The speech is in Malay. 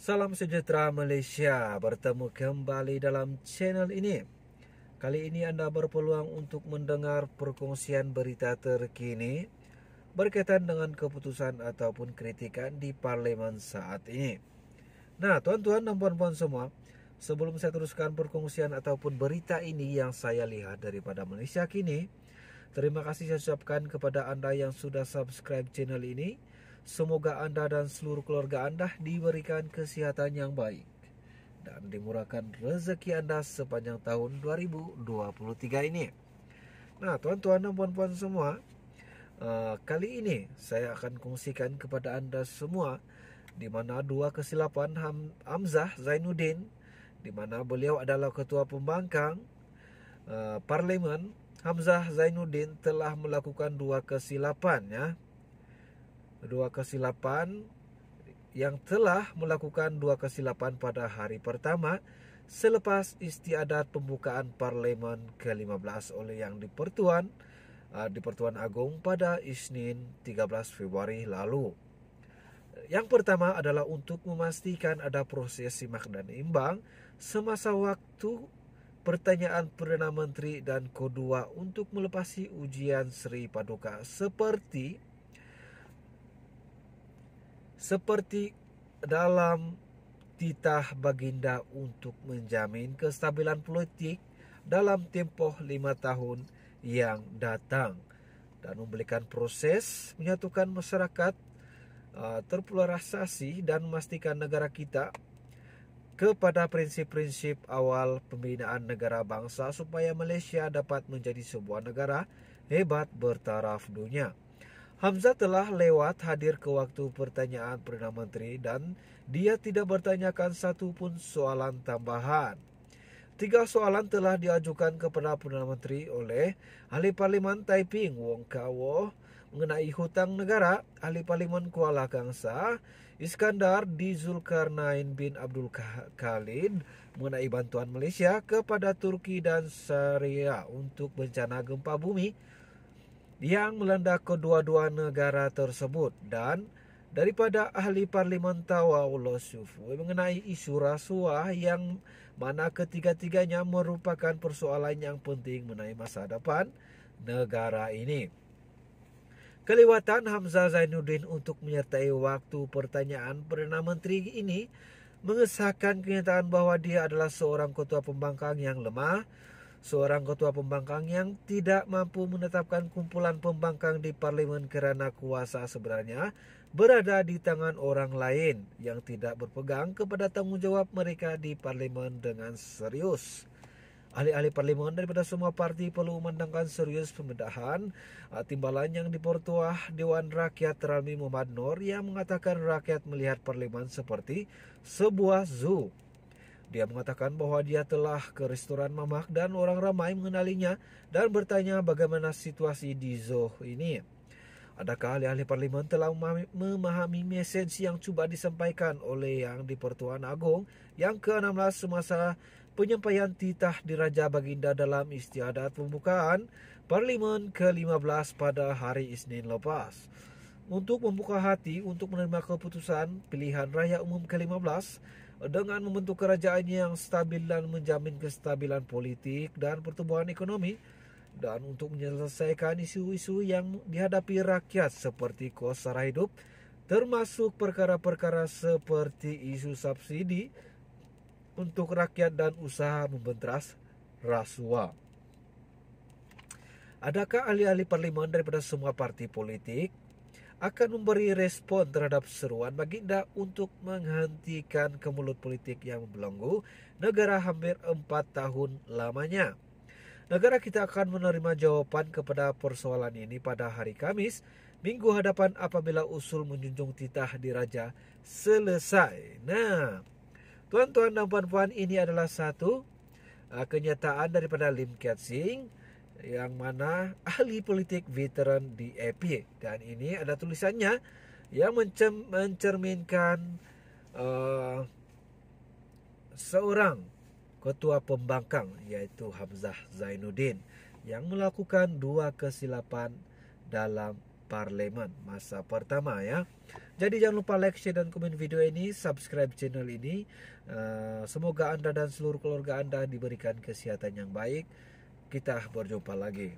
Salam sejahtera Malaysia, bertemu kembali dalam channel ini. Kali ini anda berpeluang untuk mendengar perkongsian berita terkini berkaitan dengan keputusan ataupun kritikan di parlimen saat ini. Nah, tuan-tuan dan puan-puan semua, sebelum saya teruskan perkongsian ataupun berita ini yang saya lihat daripada Malaysia kini, terima kasih saya ucapkan kepada anda yang sudah subscribe channel ini. Semoga anda dan seluruh keluarga anda diberikan kesihatan yang baik dan dimurahkan rezeki anda sepanjang tahun 2023 ini. Nah, tuan-tuan dan puan-puan semua, uh, kali ini saya akan kongsikan kepada anda semua di mana dua kesilapan Ham Hamzah Zainuddin di mana beliau adalah ketua pembangkang uh, parlimen Hamzah Zainuddin telah melakukan dua kesilapan ya dua kesilapan yang telah melakukan dua kesilapan pada hari pertama selepas istiadat pembukaan parlimen ke-15 oleh yang dipertuan uh, di Pertuan Agong pada Isnin 13 Februari lalu. Yang pertama adalah untuk memastikan ada proses simak dan imbang semasa waktu pertanyaan Perdana Menteri dan kedua untuk melepasi ujian Sri Paduka seperti seperti dalam titah baginda untuk menjamin kestabilan politik dalam tempoh lima tahun yang datang dan memberikan proses menyatukan masyarakat uh, terpolarisasi dan memastikan negara kita kepada prinsip-prinsip awal pembinaan negara bangsa supaya Malaysia dapat menjadi sebuah negara hebat bertaraf dunia. Hamzah telah lewat hadir ke waktu pertanyaan Perdana Menteri dan dia tidak bertanyakan satu pun soalan tambahan. Tiga soalan telah diajukan kepada Perdana Menteri oleh Ahli Parlimen Taiping Wong Kawo mengenai hutang negara, Ahli Parlimen Kuala Kangsar, Iskandar di Zulkarnain bin Abdul Khalid mengenai bantuan Malaysia kepada Turki dan Syria untuk bencana gempa bumi yang melanda kedua-dua negara tersebut dan daripada ahli parlimen Tawawullah Syufui mengenai isu rasuah yang mana ketiga-tiganya merupakan persoalan yang penting mengenai masa depan negara ini. Kelewatan Hamzah Zainuddin untuk menyertai waktu pertanyaan Perdana Menteri ini mengesahkan kenyataan bahawa dia adalah seorang ketua pembangkang yang lemah, seorang ketua pembangkang yang tidak mampu menetapkan kumpulan pembangkang di parlimen kerana kuasa sebenarnya berada di tangan orang lain yang tidak berpegang kepada tanggungjawab mereka di parlimen dengan serius. Ahli-ahli parlimen daripada semua parti perlu memandangkan serius pembedahan ah, timbalan yang dipertuah Dewan Rakyat Rami Muhammad Nur yang mengatakan rakyat melihat parlimen seperti sebuah zoo dia mengatakan bahawa dia telah ke restoran mamak dan orang ramai mengenalinya dan bertanya bagaimana situasi di Zoh ini. Adakah ahli-ahli parlimen telah memahami mesej yang cuba disampaikan oleh yang di Pertuan Agong yang ke-16 semasa penyampaian titah diraja baginda dalam istiadat pembukaan parlimen ke-15 pada hari Isnin lepas. Untuk membuka hati untuk menerima keputusan pilihan raya umum ke-15, dengan membentuk kerajaan yang stabil dan menjamin kestabilan politik dan pertumbuhan ekonomi dan untuk menyelesaikan isu-isu yang dihadapi rakyat seperti kos sara hidup termasuk perkara-perkara seperti isu subsidi untuk rakyat dan usaha membentras rasuah. Adakah ahli-ahli parlimen daripada semua parti politik akan memberi respon terhadap seruan baginda untuk menghentikan kemulut politik yang membelenggu negara hampir empat tahun lamanya. Negara kita akan menerima jawapan kepada persoalan ini pada hari Kamis, minggu hadapan apabila usul menjunjung titah diraja selesai. Nah, tuan-tuan dan puan-puan ini adalah satu uh, kenyataan daripada Lim Kiat Sing yang mana ahli politik veteran di AP dan ini ada tulisannya yang mencerminkan uh, seorang ketua pembangkang yaitu Hamzah Zainuddin yang melakukan dua kesilapan dalam parlemen masa pertama ya. Jadi jangan lupa like, share dan komen video ini, subscribe channel ini. Uh, semoga anda dan seluruh keluarga anda diberikan kesehatan yang baik. Kita berjumpa lagi.